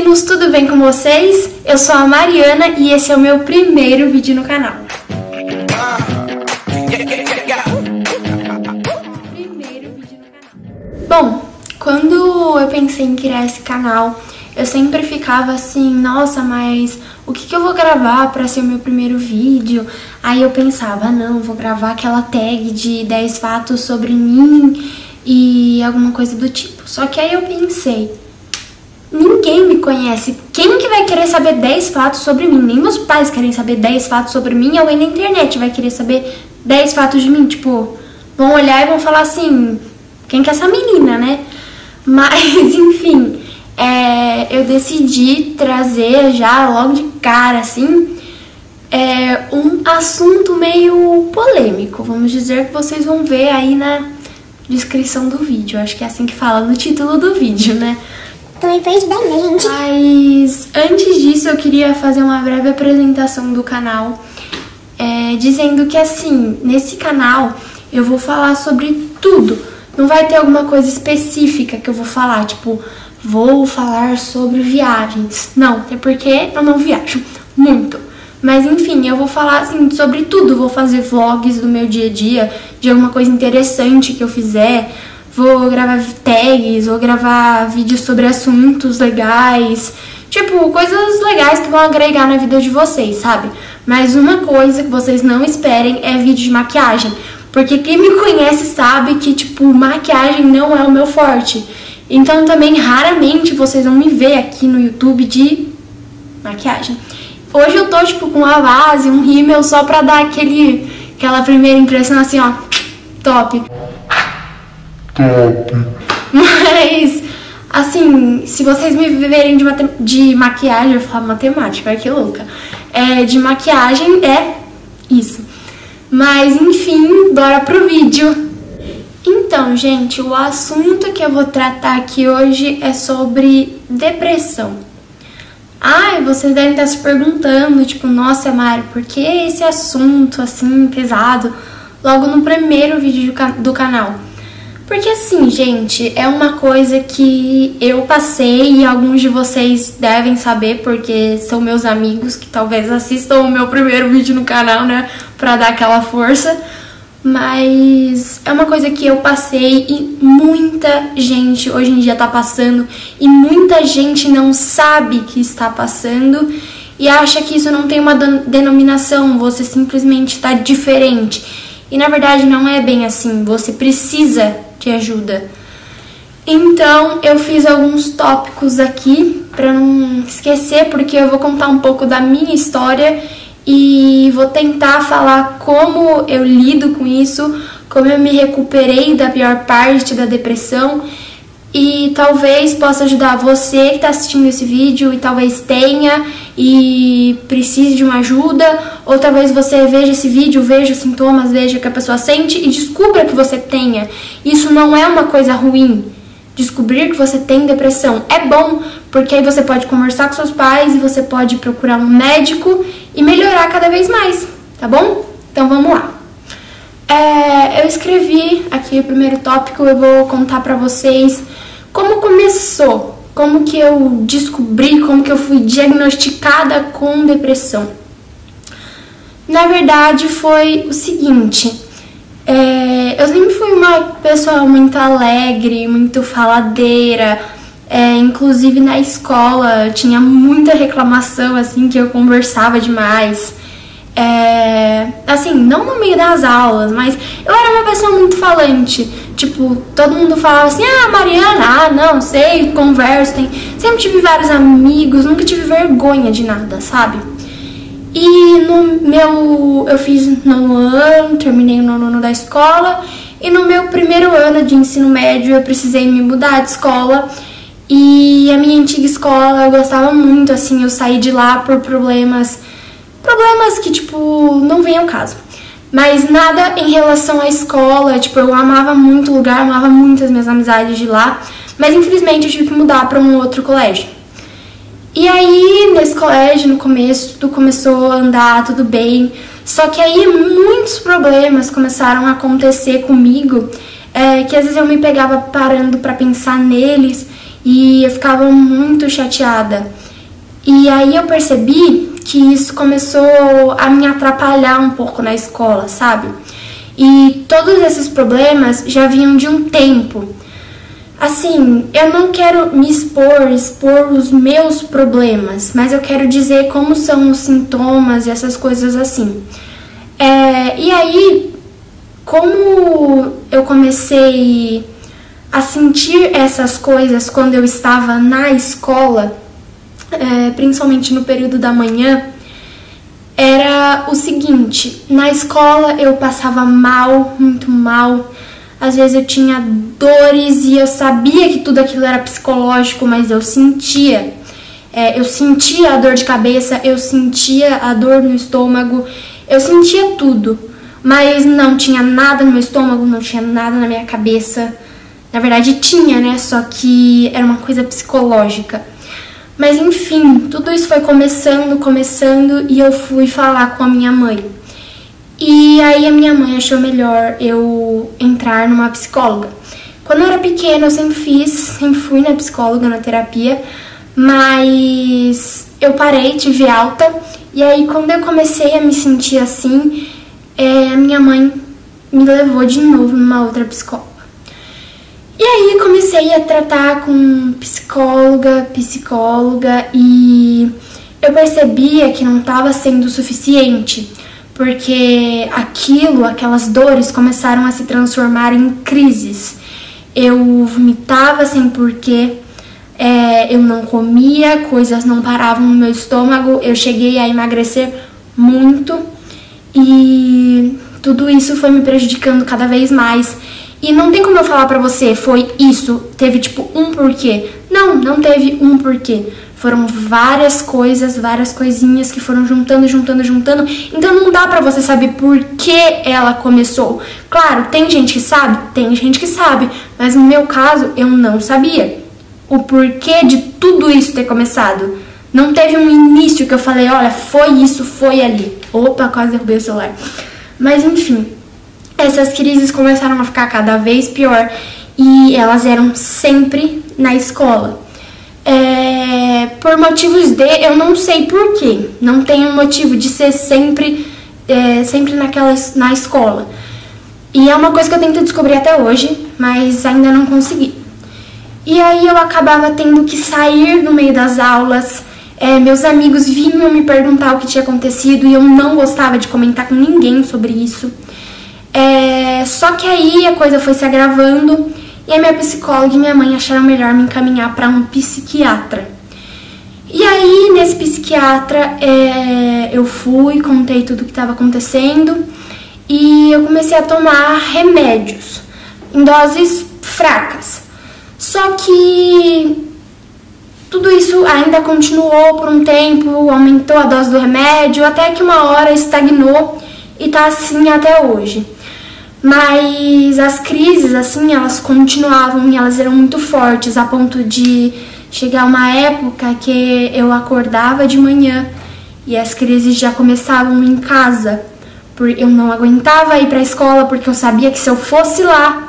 meninos, tudo bem com vocês? Eu sou a Mariana e esse é o meu primeiro vídeo no canal. Primeiro vídeo no canal. Bom, quando eu pensei em criar esse canal, eu sempre ficava assim, nossa, mas o que, que eu vou gravar para ser o meu primeiro vídeo? Aí eu pensava, não, vou gravar aquela tag de 10 fatos sobre mim e alguma coisa do tipo. Só que aí eu pensei, ninguém me conhece. Quem que vai querer saber 10 fatos sobre mim? Nem meus pais querem saber 10 fatos sobre mim, alguém na internet vai querer saber 10 fatos de mim. Tipo, vão olhar e vão falar assim, quem que é essa menina, né? Mas, enfim, é, eu decidi trazer já logo de cara, assim, é, um assunto meio polêmico, vamos dizer, que vocês vão ver aí na descrição do vídeo. Acho que é assim que fala no título do vídeo, né? Também fez bem, né, gente? Mas antes disso, eu queria fazer uma breve apresentação do canal, é, dizendo que assim, nesse canal eu vou falar sobre tudo. Não vai ter alguma coisa específica que eu vou falar, tipo, vou falar sobre viagens. Não, é porque eu não viajo muito. Mas enfim, eu vou falar assim sobre tudo. Vou fazer vlogs do meu dia a dia, de alguma coisa interessante que eu fizer. Vou gravar tags, vou gravar vídeos sobre assuntos legais. Tipo, coisas legais que vão agregar na vida de vocês, sabe? Mas uma coisa que vocês não esperem é vídeo de maquiagem. Porque quem me conhece sabe que, tipo, maquiagem não é o meu forte. Então também raramente vocês vão me ver aqui no YouTube de maquiagem. Hoje eu tô tipo com uma base, um rímel só pra dar aquele, aquela primeira impressão assim, ó, top. Top. Mas, assim, se vocês me verem de, de maquiagem, eu falo matemática, que louca. É, de maquiagem é isso. Mas, enfim, bora pro vídeo. Então, gente, o assunto que eu vou tratar aqui hoje é sobre depressão. Ai, vocês devem estar se perguntando, tipo, nossa, Mari, por que esse assunto assim pesado logo no primeiro vídeo do canal? Porque assim, gente, é uma coisa que eu passei e alguns de vocês devem saber porque são meus amigos que talvez assistam o meu primeiro vídeo no canal, né, pra dar aquela força mas é uma coisa que eu passei e muita gente hoje em dia tá passando e muita gente não sabe que está passando e acha que isso não tem uma denominação, você simplesmente está diferente. E na verdade não é bem assim, você precisa de ajuda. Então eu fiz alguns tópicos aqui para não esquecer, porque eu vou contar um pouco da minha história e vou tentar falar como eu lido com isso, como eu me recuperei da pior parte da depressão e talvez possa ajudar você que está assistindo esse vídeo e talvez tenha e precise de uma ajuda, ou talvez você veja esse vídeo, veja os sintomas, veja o que a pessoa sente e descubra que você tenha. Isso não é uma coisa ruim. Descobrir que você tem depressão é bom, porque aí você pode conversar com seus pais e você pode procurar um médico e melhorar cada vez mais, tá bom? Então vamos lá. É, eu escrevi aqui o primeiro tópico, eu vou contar pra vocês como começou, como que eu descobri, como que eu fui diagnosticada com depressão. Na verdade foi o seguinte, é, eu sempre fui uma pessoa muito alegre, muito faladeira, é, inclusive na escola tinha muita reclamação, assim, que eu conversava demais. É, assim, não no meio das aulas, mas eu era uma pessoa muito falante. Tipo, todo mundo falava assim: ah, Mariana, ah, não, sei, converso. Tem... Sempre tive vários amigos, nunca tive vergonha de nada, sabe? E no meu. Eu fiz nono ano, terminei o nono ano da escola. E no meu primeiro ano de ensino médio eu precisei me mudar de escola. E a minha antiga escola eu gostava muito, assim, eu saí de lá por problemas. Problemas que, tipo, não vem ao caso. Mas nada em relação à escola, tipo, eu amava muito o lugar, amava muito as minhas amizades de lá. Mas infelizmente eu tive que mudar para um outro colégio. E aí, nesse colégio, no começo, tudo começou a andar, tudo bem. Só que aí muitos problemas começaram a acontecer comigo, é, que às vezes eu me pegava parando para pensar neles e eu ficava muito chateada. E aí eu percebi que isso começou a me atrapalhar um pouco na escola, sabe? E todos esses problemas já vinham de um tempo. Assim, eu não quero me expor, expor os meus problemas, mas eu quero dizer como são os sintomas e essas coisas assim. É, e aí, como eu comecei a sentir essas coisas quando eu estava na escola, é, principalmente no período da manhã, era o seguinte: na escola eu passava mal, muito mal. Às vezes eu tinha dores e eu sabia que tudo aquilo era psicológico, mas eu sentia. É, eu sentia a dor de cabeça, eu sentia a dor no estômago, eu sentia tudo, mas não tinha nada no meu estômago, não tinha nada na minha cabeça. Na verdade tinha, né? Só que era uma coisa psicológica. Mas enfim, tudo isso foi começando, começando e eu fui falar com a minha mãe. E aí a minha mãe achou melhor eu entrar numa psicóloga. Quando eu era pequena, eu sempre fiz, sempre fui na psicóloga, na terapia, mas eu parei, tive alta, e aí quando eu comecei a me sentir assim, é, a minha mãe me levou de novo numa outra psicóloga. E aí comecei a tratar com psicóloga, psicóloga e eu percebia que não estava sendo suficiente, porque aquilo, aquelas dores começaram a se transformar em crises. Eu vomitava sem porquê, é, eu não comia, coisas não paravam no meu estômago, eu cheguei a emagrecer muito e tudo isso foi me prejudicando cada vez mais. E não tem como eu falar pra você, foi isso, teve tipo um porquê. Não, não teve um porquê. Foram várias coisas, várias coisinhas que foram juntando, juntando, juntando. Então não dá pra você saber por que ela começou. Claro, tem gente que sabe, tem gente que sabe, mas no meu caso eu não sabia o porquê de tudo isso ter começado. Não teve um início que eu falei, olha, foi isso, foi ali. Opa, quase derrubei o celular. Mas enfim, essas crises começaram a ficar cada vez pior e elas eram sempre na escola. É, por motivos de, eu não sei porquê, não tenho motivo de ser sempre, é, sempre naquela, na escola. E é uma coisa que eu tento descobrir até hoje, mas ainda não consegui. E aí eu acabava tendo que sair no meio das aulas. É, meus amigos vinham me perguntar o que tinha acontecido e eu não gostava de comentar com ninguém sobre isso. É, só que aí a coisa foi se agravando e a minha psicóloga e minha mãe acharam melhor me encaminhar para um psiquiatra. E aí, nesse psiquiatra, é, eu fui, contei tudo o que estava acontecendo e eu comecei a tomar remédios em doses fracas. Só que tudo isso ainda continuou por um tempo, aumentou a dose do remédio, até que uma hora estagnou e tá assim até hoje. Mas as crises, assim, elas continuavam e elas eram muito fortes, a ponto de chegar uma época que eu acordava de manhã e as crises já começavam em casa. Eu não aguentava ir para a escola porque eu sabia que se eu fosse lá,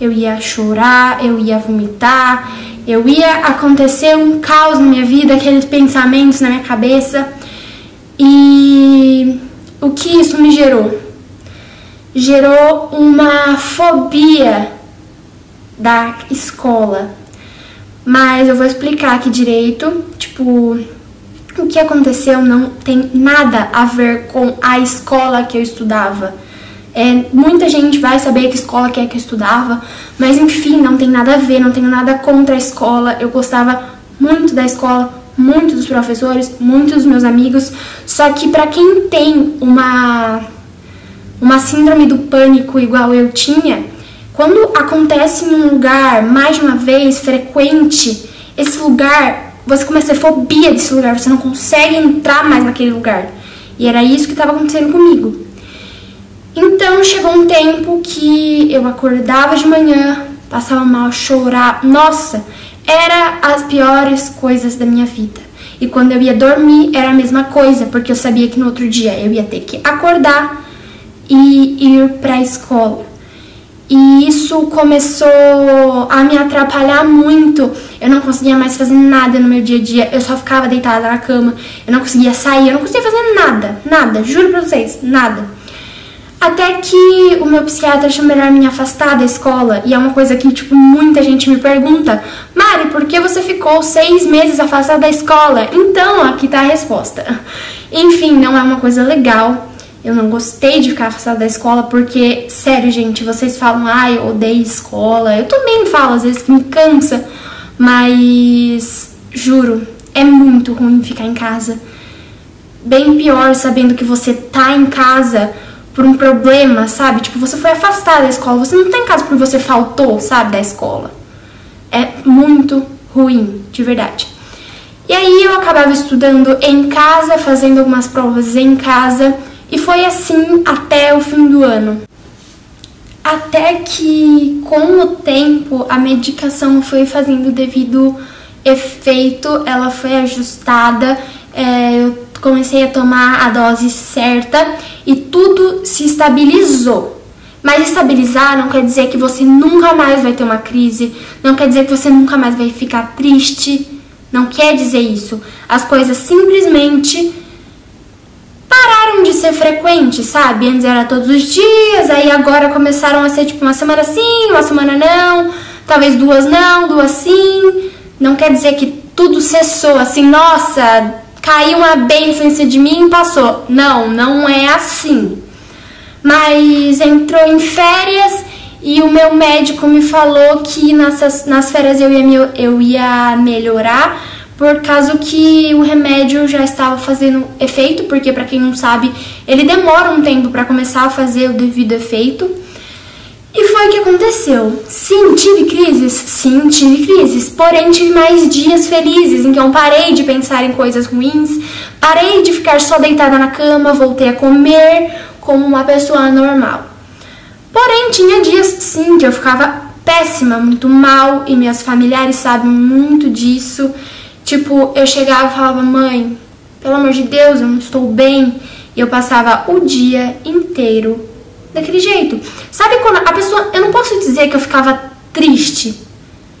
eu ia chorar, eu ia vomitar, eu ia acontecer um caos na minha vida, aqueles pensamentos na minha cabeça. E o que isso me gerou? Gerou uma fobia da escola. Mas eu vou explicar aqui direito, tipo, o que aconteceu não tem nada a ver com a escola que eu estudava. É, muita gente vai saber que escola que é que eu estudava, mas enfim, não tem nada a ver, não tenho nada contra a escola. Eu gostava muito da escola, muito dos professores, muito dos meus amigos. Só que para quem tem uma uma síndrome do pânico igual eu tinha, quando acontece em um lugar mais de uma vez, frequente, esse lugar, você começa a ter fobia desse lugar, você não consegue entrar mais naquele lugar. E era isso que estava acontecendo comigo. Então chegou um tempo que eu acordava de manhã, passava mal, chorava. Nossa, era as piores coisas da minha vida. E quando eu ia dormir era a mesma coisa, porque eu sabia que no outro dia eu ia ter que acordar e ir para a escola. E isso começou a me atrapalhar muito. Eu não conseguia mais fazer nada no meu dia a dia. Eu só ficava deitada na cama. Eu não conseguia sair. Eu não conseguia fazer nada. Nada. Juro pra vocês. Nada. Até que o meu psiquiatra achou melhor me afastar da escola. E é uma coisa que, tipo, muita gente me pergunta: Mari, por que você ficou seis meses afastada da escola? Então, aqui tá a resposta. Enfim, não é uma coisa legal. Eu não gostei de ficar afastada da escola porque, sério, gente, vocês falam, ai, eu odeio escola. Eu também falo, às vezes, que me cansa. Mas, juro, é muito ruim ficar em casa. Bem pior sabendo que você tá em casa por um problema, sabe? Tipo, você foi afastada da escola, você não tá em casa porque você faltou, sabe, da escola. É muito ruim, de verdade. E aí eu acabava estudando em casa, fazendo algumas provas em casa e foi assim até o fim do ano. Até que, com o tempo, a medicação foi fazendo devido efeito, ela foi ajustada, é, eu comecei a tomar a dose certa e tudo se estabilizou. Mas estabilizar não quer dizer que você nunca mais vai ter uma crise, não quer dizer que você nunca mais vai ficar triste, não quer dizer isso. As coisas simplesmente pararam de ser frequentes, sabe? Antes era todos os dias, aí agora começaram a ser tipo uma semana sim, uma semana não, talvez duas não, duas sim. Não quer dizer que tudo cessou, assim, nossa, caiu uma bênção em cima de mim e passou. Não, não é assim. Mas entrou em férias e o meu médico me falou que nessas, nas férias eu ia, eu ia melhorar por causa que o remédio já estava fazendo efeito, porque para quem não sabe, ele demora um tempo para começar a fazer o devido efeito. E foi o que aconteceu. Sim, tive crises, sim, tive crises, porém tive mais dias felizes em que eu parei de pensar em coisas ruins, parei de ficar só deitada na cama, voltei a comer como uma pessoa normal. Porém, tinha dias sim que eu ficava péssima, muito mal, e meus familiares sabem muito disso. Tipo, eu chegava e falava, mãe, pelo amor de Deus, eu não estou bem. E eu passava o dia inteiro daquele jeito. Sabe quando a pessoa. Eu não posso dizer que eu ficava triste,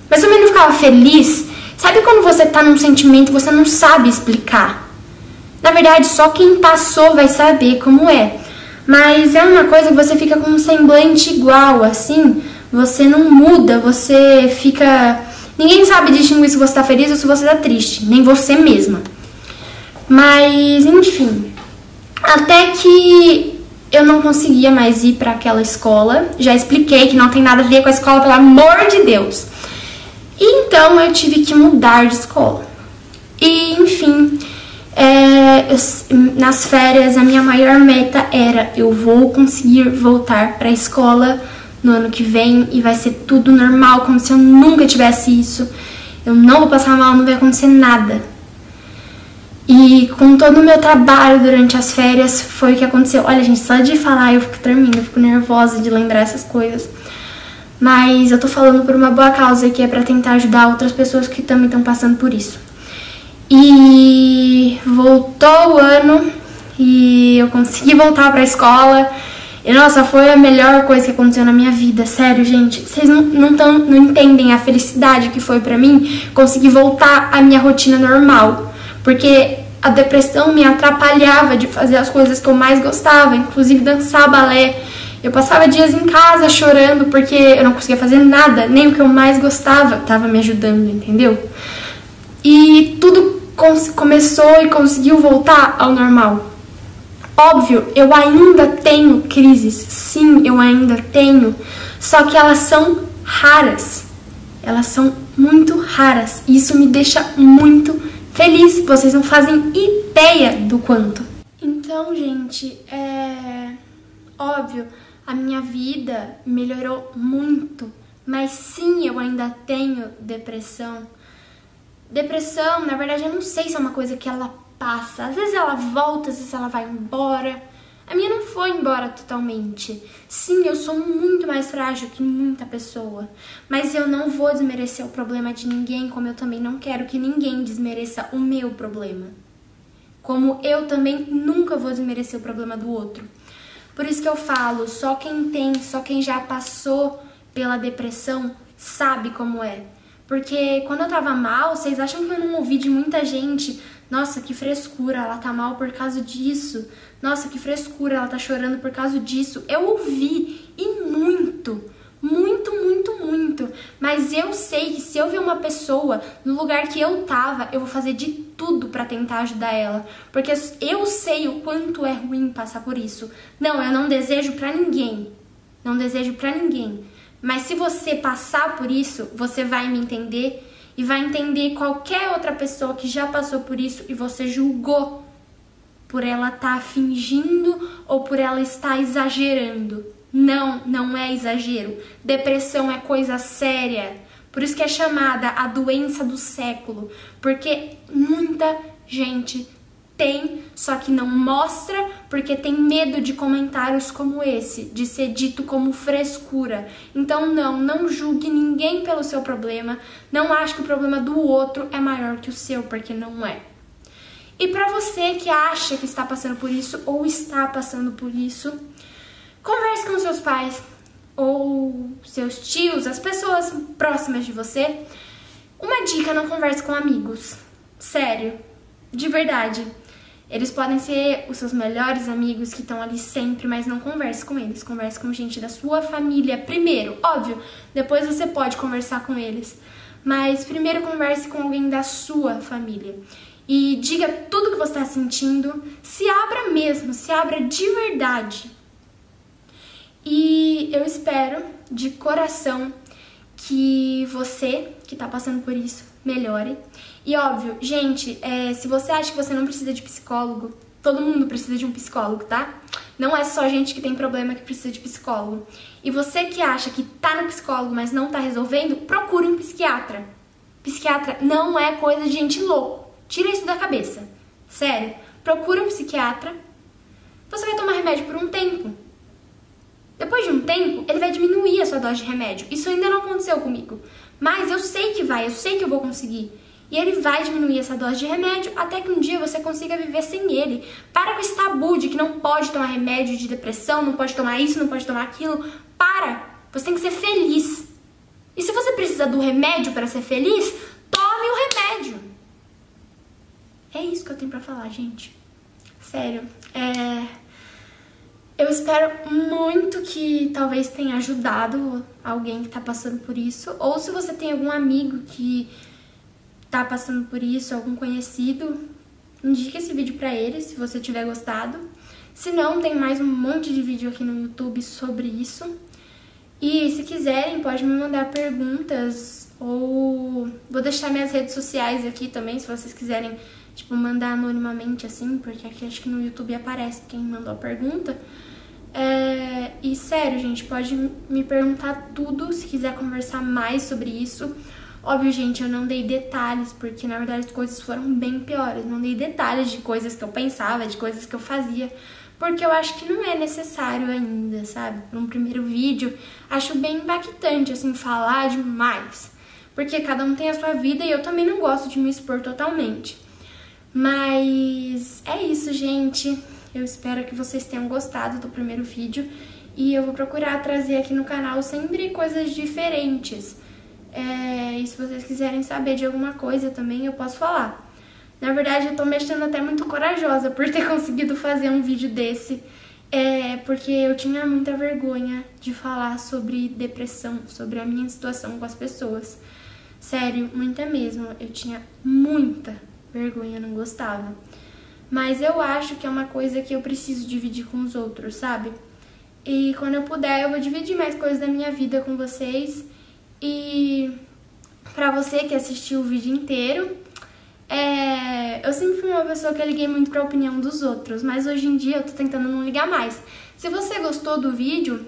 mas também não ficava feliz. Sabe quando você tá num sentimento e você não sabe explicar? Na verdade, só quem passou vai saber como é. Mas é uma coisa que você fica com um semblante igual, assim. Você não muda, você fica Ninguém sabe distinguir se você tá feliz ou se você tá triste, nem você mesma. Mas, enfim. Até que eu não conseguia mais ir para aquela escola. Já expliquei que não tem nada a ver com a escola, pelo amor de Deus. E então eu tive que mudar de escola. E, enfim, é, eu, nas férias a minha maior meta era eu vou conseguir voltar para a escola no ano que vem e vai ser tudo normal, como se eu nunca tivesse isso. Eu não vou passar mal, não vai acontecer nada. E com todo o meu trabalho durante as férias foi o que aconteceu. Olha, gente, só de falar eu fico tremendo, eu fico nervosa de lembrar essas coisas. Mas eu tô falando por uma boa causa que é para tentar ajudar outras pessoas que também estão passando por isso. E voltou o ano e eu consegui voltar para a escola. E nossa, foi a melhor coisa que aconteceu na minha vida, sério, gente. Vocês não, não, tão, não entendem a felicidade que foi para mim conseguir voltar à minha rotina normal. Porque a depressão me atrapalhava de fazer as coisas que eu mais gostava, inclusive dançar balé. Eu passava dias em casa chorando porque eu não conseguia fazer nada, nem o que eu mais gostava estava me ajudando, entendeu? E tudo começou e conseguiu voltar ao normal. Óbvio, eu ainda tenho crises, sim, eu ainda tenho, só que elas são raras. Elas são muito raras. E isso me deixa muito feliz. Vocês não fazem ideia do quanto. Então, gente, é óbvio, a minha vida melhorou muito, mas sim, eu ainda tenho depressão. Depressão, na verdade, eu não sei se é uma coisa que ela passa. Às vezes ela volta, às vezes ela vai embora. A minha não foi embora totalmente. Sim, eu sou muito mais frágil que muita pessoa, mas eu não vou desmerecer o problema de ninguém, como eu também não quero que ninguém desmereça o meu problema. Como eu também nunca vou desmerecer o problema do outro. Por isso que eu falo, só quem tem, só quem já passou pela depressão sabe como é. Porque quando eu tava mal, vocês acham que eu não ouvi de muita gente? Nossa, que frescura, ela tá mal por causa disso. Nossa, que frescura, ela tá chorando por causa disso. Eu ouvi e muito, muito, muito, muito. Mas eu sei que se eu ver uma pessoa no lugar que eu tava, eu vou fazer de tudo para tentar ajudar ela, porque eu sei o quanto é ruim passar por isso. Não, eu não desejo para ninguém. Não desejo para ninguém. Mas se você passar por isso, você vai me entender e vai entender qualquer outra pessoa que já passou por isso e você julgou por ela estar tá fingindo ou por ela estar exagerando. Não, não é exagero. Depressão é coisa séria. Por isso que é chamada a doença do século, porque muita gente tem, só que não mostra porque tem medo de comentários como esse, de ser dito como frescura. Então não, não julgue ninguém pelo seu problema, não ache que o problema do outro é maior que o seu, porque não é. E para você que acha que está passando por isso ou está passando por isso, converse com seus pais ou seus tios, as pessoas próximas de você. Uma dica, não converse com amigos. Sério, de verdade. Eles podem ser os seus melhores amigos que estão ali sempre, mas não converse com eles. Converse com gente da sua família primeiro, óbvio. Depois você pode conversar com eles. Mas primeiro converse com alguém da sua família. E diga tudo que você está sentindo. Se abra mesmo, se abra de verdade. E eu espero de coração que você que está passando por isso melhore. E óbvio, gente, é, se você acha que você não precisa de psicólogo, todo mundo precisa de um psicólogo, tá? Não é só gente que tem problema que precisa de psicólogo. E você que acha que tá no psicólogo, mas não tá resolvendo, procure um psiquiatra. Psiquiatra não é coisa de gente louco. Tira isso da cabeça. Sério. Procure um psiquiatra. Você vai tomar remédio por um tempo. Depois de um tempo, ele vai diminuir a sua dose de remédio. Isso ainda não aconteceu comigo. Mas eu sei que vai, eu sei que eu vou conseguir. E ele vai diminuir essa dose de remédio até que um dia você consiga viver sem ele. Para com esse tabu de que não pode tomar remédio de depressão, não pode tomar isso, não pode tomar aquilo. Para! Você tem que ser feliz. E se você precisa do remédio para ser feliz, tome o remédio. É isso que eu tenho para falar, gente. Sério. É... Eu espero muito que talvez tenha ajudado alguém que tá passando por isso. Ou se você tem algum amigo que tá passando por isso, algum conhecido, indique esse vídeo pra ele se você tiver gostado. Se não, tem mais um monte de vídeo aqui no YouTube sobre isso. E se quiserem, pode me mandar perguntas ou vou deixar minhas redes sociais aqui também, se vocês quiserem, tipo, mandar anonimamente assim, porque aqui acho que no YouTube aparece quem mandou a pergunta. É, e sério, gente, pode me perguntar tudo se quiser conversar mais sobre isso. Óbvio, gente, eu não dei detalhes, porque na verdade as coisas foram bem piores. Não dei detalhes de coisas que eu pensava, de coisas que eu fazia, porque eu acho que não é necessário ainda, sabe? Num primeiro vídeo, acho bem impactante, assim, falar demais. Porque cada um tem a sua vida e eu também não gosto de me expor totalmente. Mas é isso, gente. Eu espero que vocês tenham gostado do primeiro vídeo e eu vou procurar trazer aqui no canal sempre coisas diferentes. É, e se vocês quiserem saber de alguma coisa também, eu posso falar. Na verdade, eu tô mexendo até muito corajosa por ter conseguido fazer um vídeo desse, é, porque eu tinha muita vergonha de falar sobre depressão, sobre a minha situação com as pessoas. Sério, muita mesmo. Eu tinha muita vergonha, não gostava. Mas eu acho que é uma coisa que eu preciso dividir com os outros, sabe? E quando eu puder, eu vou dividir mais coisas da minha vida com vocês. E pra você que assistiu o vídeo inteiro, é... eu sempre fui uma pessoa que eu liguei muito pra opinião dos outros, mas hoje em dia eu tô tentando não ligar mais. Se você gostou do vídeo,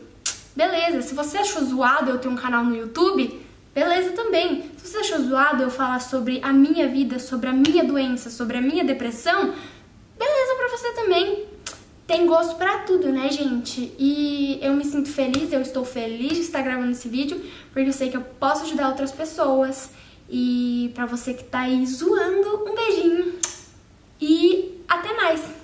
beleza. Se você achou zoado eu ter um canal no YouTube, beleza também. Se você achou zoado eu falar sobre a minha vida, sobre a minha doença, sobre a minha depressão, beleza pra você também. Tem gosto pra tudo, né, gente? E eu me sinto feliz, eu estou feliz de estar gravando esse vídeo, porque eu sei que eu posso ajudar outras pessoas. E pra você que tá aí zoando, um beijinho e até mais!